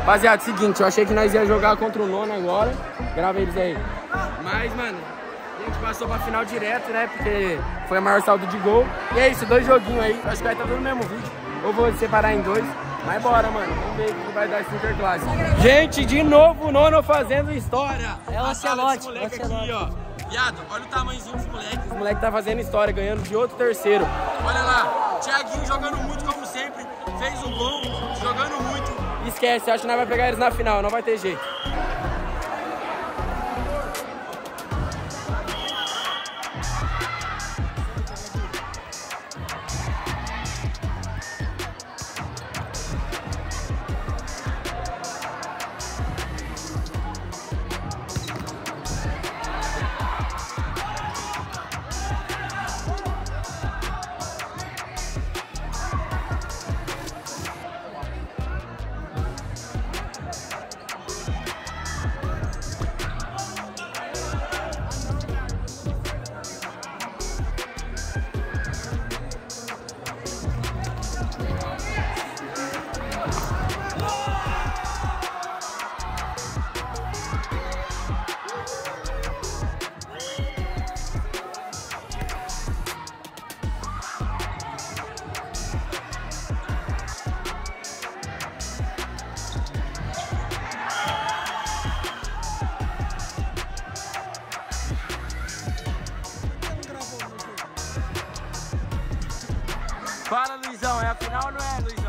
Rapaziada, seguinte, eu achei que nós ia jogar contra o nono agora. Grava eles aí. Mas, mano, a gente passou pra final direto, né? Porque foi a maior saldo de gol. E é isso, dois joguinhos aí. Acho que vai estar tudo no mesmo vídeo. Eu vou separar em dois. Mas bora, mano. Vamos ver o que vai dar esse Interclasse. Gente, de novo o nono fazendo história. É o Ancelotti, moleque o aqui, ó. Viado, olha o tamanhozinho dos moleques. Os moleques tá fazendo história, ganhando de outro terceiro. Olha lá, Thiaguinho jogando muito como sempre. Fez o gol, jogando muito. Esquece, acho que nós vai pegar eles na final, não vai ter jeito. Luizão, é a final ou não é, Luizão?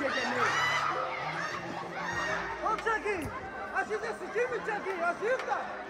Ô, Tiaguinho, ajuda esse time, Tiaguinho, ajuda!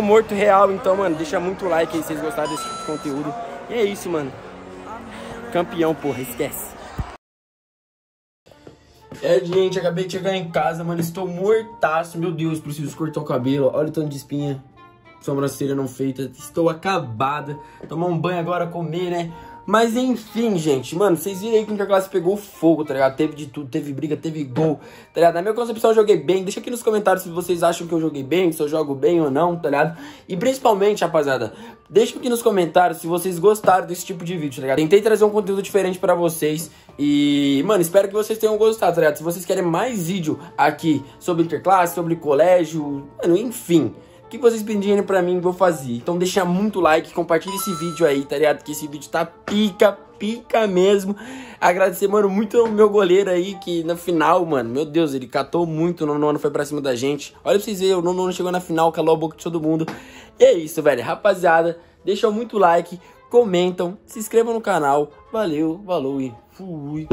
Tô morto real, então, mano, deixa muito like aí se vocês gostaram desse tipo conteúdo. E é isso, mano. Campeão, porra, esquece. É, gente, acabei de chegar em casa, mano, estou mortaço. Meu Deus, preciso cortar o cabelo. Olha o tanto de espinha. Sobrancelha não feita. Estou acabada. Tomar um banho agora, comer, né? Mas enfim, gente, mano, vocês viram aí que o Interclasse pegou fogo, tá ligado? Teve de tudo, teve briga, teve gol, tá ligado? Na minha concepção eu joguei bem. Deixa aqui nos comentários se vocês acham que eu joguei bem, se eu jogo bem ou não, tá ligado? E principalmente, rapaziada, deixa aqui nos comentários se vocês gostaram desse tipo de vídeo, tá ligado? Tentei trazer um conteúdo diferente pra vocês e, mano, espero que vocês tenham gostado, tá ligado? Se vocês querem mais vídeo aqui sobre Interclasse, sobre colégio, mano, enfim que vocês pedirem pra mim, vou fazer. Então deixa muito like, compartilha esse vídeo aí, tá ligado? Que esse vídeo tá pica, pica mesmo. Agradecer, mano, muito ao meu goleiro aí, que na final, mano, meu Deus, ele catou muito, no nono foi pra cima da gente. Olha pra vocês verem, o nono chegou na final, calou a boca de todo mundo. E é isso, velho. Rapaziada, deixa muito like, comentam, se inscrevam no canal. Valeu, valeu e fui.